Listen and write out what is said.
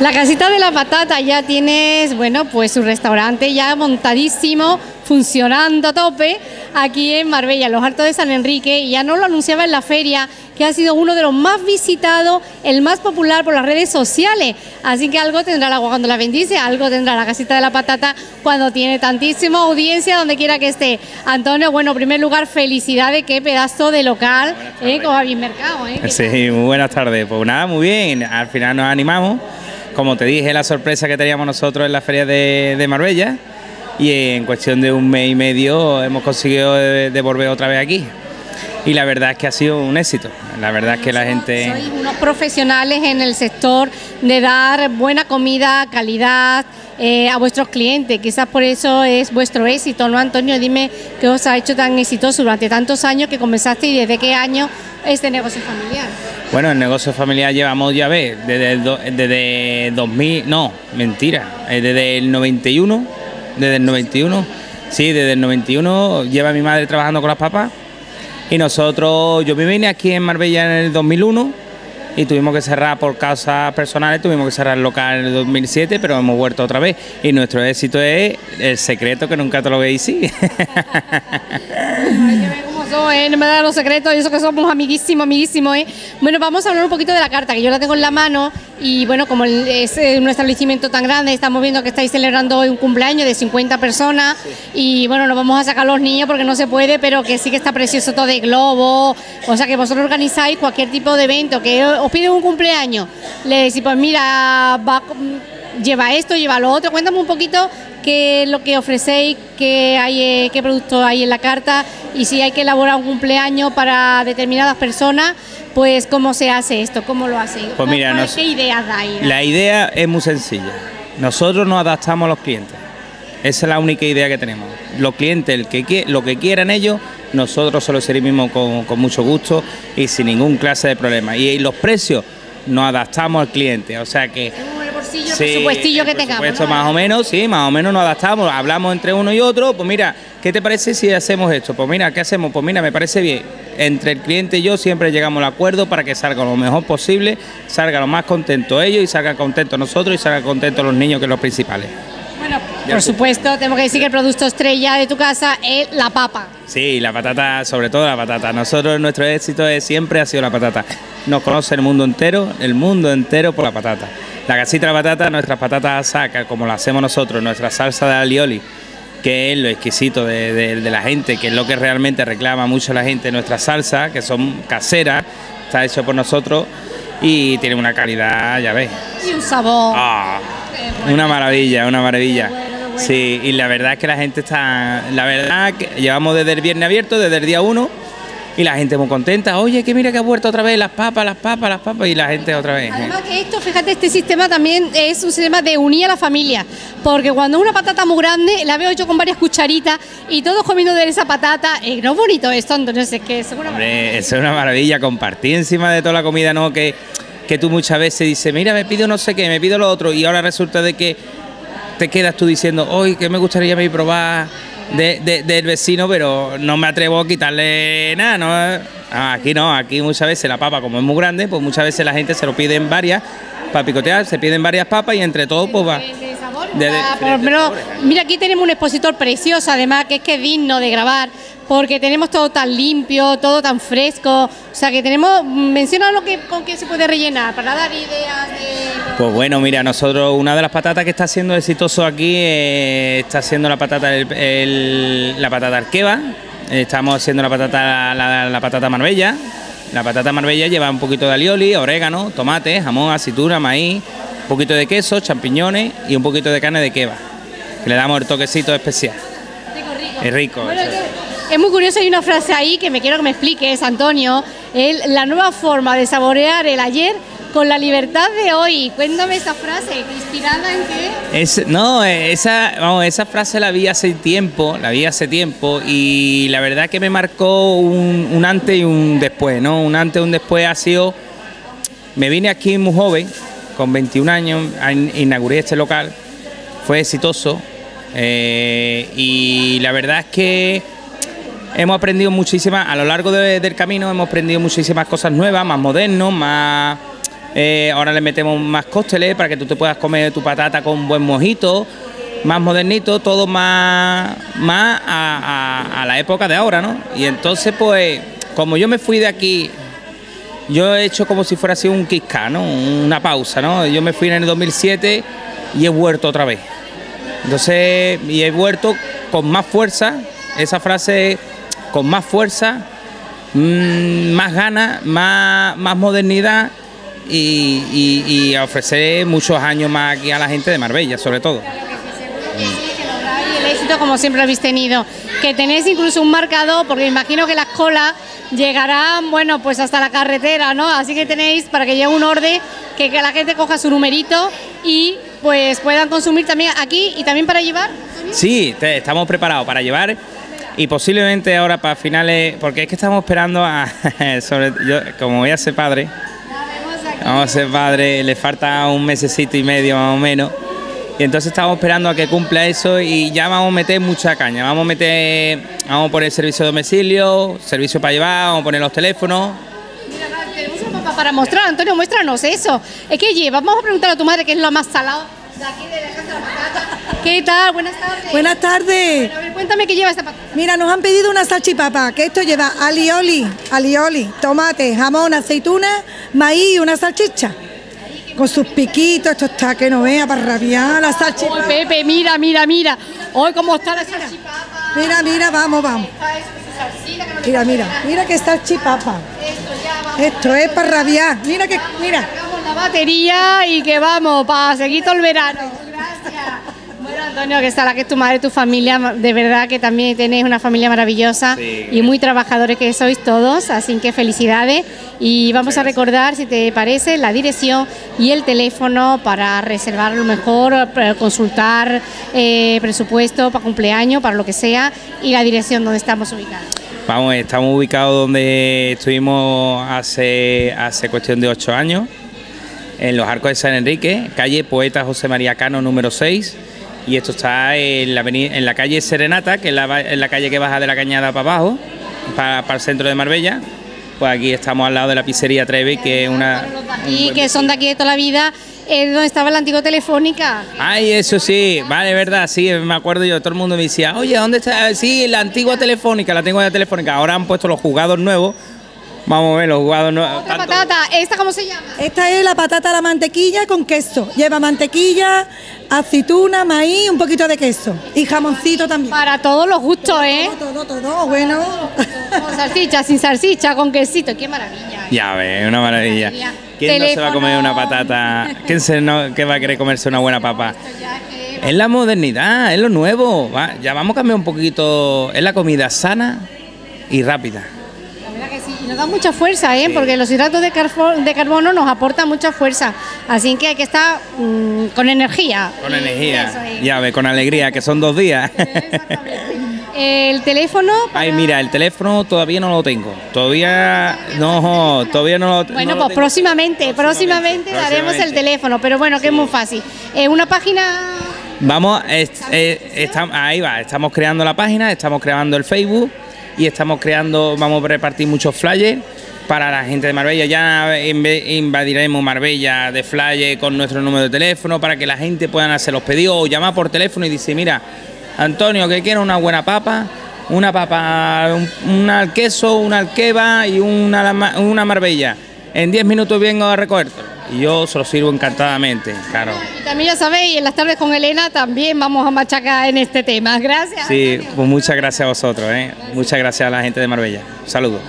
La casita de la patata ya tienes, bueno, pues su restaurante ya montadísimo, funcionando a tope aquí en Marbella, los Altos de San Enrique, y ya no lo anunciaba en la feria, que ha sido uno de los más visitados, el más popular por las redes sociales. Así que algo tendrá el agua cuando la bendice, algo tendrá la casita de la patata cuando tiene tantísima audiencia donde quiera que esté. Antonio, bueno, en primer lugar, felicidades, qué pedazo de local, eh, como habéis mercado. Eh, sí, muy buenas tardes. Pues nada, muy bien, al final nos animamos. Como te dije, la sorpresa que teníamos nosotros en la feria de, de Marbella y en cuestión de un mes y medio hemos conseguido devolver otra vez aquí. Y la verdad es que ha sido un éxito. La verdad es que la gente... Sois unos profesionales en el sector de dar buena comida, calidad eh, a vuestros clientes. Quizás por eso es vuestro éxito, ¿no, Antonio? Dime qué os ha hecho tan exitoso durante tantos años que comenzaste y desde qué año este negocio familiar. Bueno, el negocio familiar llevamos, ya ves, desde, desde 2000, no, mentira, eh, desde el 91 desde el 91. Sí, desde el 91 lleva mi madre trabajando con las papas y nosotros, yo me vine aquí en Marbella en el 2001 y tuvimos que cerrar por causas personales, tuvimos que cerrar el local en el 2007, pero hemos vuelto otra vez y nuestro éxito es el secreto que nunca te lo veis, sí. ¿eh? no me da los secretos y eso que somos amiguísimos, amiguísimos. ¿eh? Bueno, vamos a hablar un poquito de la carta, que yo la tengo en la mano y bueno, como es un establecimiento tan grande, estamos viendo que estáis celebrando hoy un cumpleaños de 50 personas y bueno, nos vamos a sacar los niños porque no se puede, pero que sí que está precioso todo de globo, o sea que vosotros organizáis cualquier tipo de evento, que os piden un cumpleaños, le decís, pues mira, lleva esto, lleva lo otro, cuéntame un poquito qué es lo que ofrecéis, qué, hay, eh, qué producto hay en la carta y si hay que elaborar un cumpleaños para determinadas personas, pues cómo se hace esto, cómo lo hacéis. Pues mira, ¿qué ideas dais? La idea es muy sencilla. Nosotros nos adaptamos a los clientes. Esa es la única idea que tenemos. Los clientes, el que, lo que quieran ellos, nosotros se lo servimos con, con mucho gusto y sin ningún clase de problema. Y, los precios nos adaptamos al cliente. O sea que bolsillo, sí, presupuestillo que tengamos. Esto más o menos, sí, más o menos nos adaptamos, hablamos entre uno y otro, pues mira, ¿qué te parece si hacemos esto? Pues mira, ¿qué hacemos? Pues mira, me parece bien. Entre el cliente y yo siempre llegamos al acuerdo para que salga lo mejor posible, salga lo más contento ellos y salga contento nosotros y salga contento los niños, que son los principales. Por supuesto, tengo que decir que el producto estrella de tu casa es la papa. Sí, la patata, sobre todo la patata. Nosotros, nuestro éxito es, siempre ha sido la patata. Nos conoce el mundo entero, el mundo entero por la patata. La casita de la patata, nuestras patatas saca, como lo hacemos nosotros, nuestra salsa de alioli, que es lo exquisito de, la gente, que es lo que realmente reclama mucho la gente, nuestra salsa, que son caseras, está hecho por nosotros y tiene una calidad, ya ves. Y un sabor. Ah, una maravilla, una maravilla. Sí, y la verdad es que la gente está, la verdad que llevamos desde el viernes abierto, desde el día 1 y la gente muy contenta. Oye, que mira que ha vuelto otra vez las papas, las papas, las papas y la gente otra vez. Además que esto, fíjate, este sistema también es un sistema de unir a la familia, porque cuando una patata muy grande, la veo yo con varias cucharitas y todos comiendo de esa patata, eh, no es bonito esto, entonces es que es una Hombre, eso es una maravilla, compartir encima de toda la comida, ¿no? Que, que tú muchas veces dices, mira, me pido no sé qué, me pido lo otro y ahora resulta de que te quedas tú diciendo, hoy que me gustaría a probar de, del vecino, pero no me atrevo a quitarle nada. ¿no? Ah, aquí no, aquí muchas veces la papa, como es muy grande, pues muchas veces la gente se lo pide en varias para picotear, se piden varias papas y entre todos pues va. Mira, aquí tenemos un expositor precioso, además, que es que es digno de grabar porque tenemos todo tan limpio, todo tan fresco, o sea que tenemos, menciona lo que con qué se puede rellenar para dar ideas de... Pues bueno, mira, nosotros una de las patatas que está siendo exitoso aquí eh, está siendo la patata la patata arqueva, estamos haciendo la patata la, patata marbella, la patata marbella lleva un poquito de alioli, orégano, tomate, jamón, aceituna, maíz, un poquito de queso, champiñones y un poquito de carne de queva, que le damos el toquecito especial. Es rico. Es muy curioso, hay una frase ahí que me quiero que me expliques, Antonio, el, la nueva forma de saborear el ayer con la libertad de hoy. Cuéntame esa frase, ¿inspirada en qué? Es, no, esa, vamos, esa frase la vi hace tiempo, la vi hace tiempo y la verdad que me marcó un, un antes y un después, ¿no? Un antes y un después ha sido, me vine aquí muy joven, con 21 años, inauguré este local, fue exitoso eh, y la verdad es que hemos aprendido muchísimas, a lo largo del camino hemos aprendido muchísimas cosas nuevas, más modernos, más, Eh, ahora le metemos más cócteles para que tú te puedas comer tu patata con un buen mojito, más modernito, todo más, más a, a la época de ahora, ¿no? Y entonces, pues, como yo me fui de aquí yo he hecho como si fuera así un quisca, ¿no? Una pausa, ¿no? Yo me fui en el 2007 y he vuelto otra vez. Entonces, y he vuelto con más fuerza, esa frase con más fuerza, mm, más ganas, más, más modernidad y, a ofrecer muchos años más aquí a la gente de Marbella, sobre todo. el éxito como siempre lo habéis tenido, que tenéis incluso un marcador, porque imagino que las colas llegarán, bueno, pues hasta la carretera, ¿no? Así que tenéis para que llegue un orden, que, la gente coja su numerito y pues puedan consumir también aquí y también para llevar. Sí, estamos preparados para llevar y posiblemente ahora para finales, porque es que estamos esperando a, sobre, yo, como voy a ser padre, vamos a ser padre, le falta un mesecito y medio más o menos y entonces estamos esperando a que cumpla eso y ya vamos a meter mucha caña. Vamos a meter, vamos a poner servicio de domicilio, servicio para llevar, vamos a poner los teléfonos. Mira, tenemos un mapa para mostrar, Antonio, muéstranos eso. Es que lleva, vamos a preguntar a tu madre qué es lo más salado de aquí de la ¿Qué tal? Buenas tardes. Buenas tardes. a ver, cuéntame qué lleva esta patata. Mira, nos han pedido una salchipapa, que esto lleva alioli, alioli, tomate, jamón, aceituna, maíz y una salchicha con sus piquitos, esto está que no vea para rabiar la salchipapa. Uy, Pepe, mira, mira, mira. Hoy cómo está la salchipapa. Mira, mira, vamos, vamos. Mira, mira, mira que salchipapa. Esto es para rabiar. Mira que, mira. la batería y que vamos, para seguir todo el verano. Antonio, que está la que es tu madre, tu familia, de verdad que también tenéis una familia maravillosa y muy trabajadores que sois todos, así que felicidades. Y vamos a recordar, si te parece, la dirección y el teléfono para reservar lo mejor, consultar eh, presupuesto para cumpleaños, para lo que sea, y la dirección donde estamos ubicados. Vamos, estamos ubicados donde estuvimos hace, hace cuestión de ocho años, en los Arcos de San Enrique, calle Poeta José María Cano número 6 y esto está en la, en la calle Serenata, que es la, calle que baja de la cañada para abajo, para, el centro de Marbella. Pues aquí estamos al lado de la pizzería Trevi, que es una... Y que son de aquí de toda la vida, es donde estaba la antigua telefónica. Ay, eso sí, vale, verdad, sí, me acuerdo yo, todo el mundo me decía, oye, ¿dónde está? Sí, la antigua telefónica, la antigua telefónica, ahora han puesto los jugados nuevos, Vamos a ver los jugados. No, Otra patata, ¿esta cómo se llama? Esta es la patata a la mantequilla con queso. Lleva mantequilla, aceituna, maíz, un poquito de queso. Y jamoncito también. Para todos los gustos, ¿eh? Todo, todo, todo, bueno. Con salsicha, sin salsicha, con quesito. Qué maravilla. ¿eh? Ya ves, una maravilla. ¿Quién no se va a comer una patata? ¿Quién se no, que va a querer comerse una buena papa? Es la modernidad, es lo nuevo. ya vamos a cambiar un poquito. Es la comida sana y rápida nos da mucha fuerza, ¿eh? porque los hidratos de, de, carbono nos aportan mucha fuerza. Así que hay que estar mm, con energía. Con energía, ya ve, con alegría, que son dos días. El teléfono. Ay, mira, el teléfono todavía no lo tengo. Todavía no, todavía no lo Bueno, pues próximamente, próximamente, daremos el teléfono, pero bueno, que es muy fácil. Eh, una página. Vamos, eh, ahí va, estamos creando la página, estamos creando el Facebook y estamos creando, vamos a repartir muchos flyers para la gente de Marbella. Ya invadiremos Marbella de flyers con nuestro número de teléfono para que la gente pueda hacer los pedidos o llamar por teléfono y decir, mira, Antonio, que quiero una buena papa, una papa, un, al queso, una alqueva y una, una Marbella. En 10 minutos vengo a recogerte y yo se lo sirvo encantadamente, claro. Y también ya sabéis, en las tardes con Elena también vamos a machacar en este tema. Gracias. Sí, pues muchas gracias a vosotros, ¿eh? muchas gracias a la gente de Marbella. Saludos.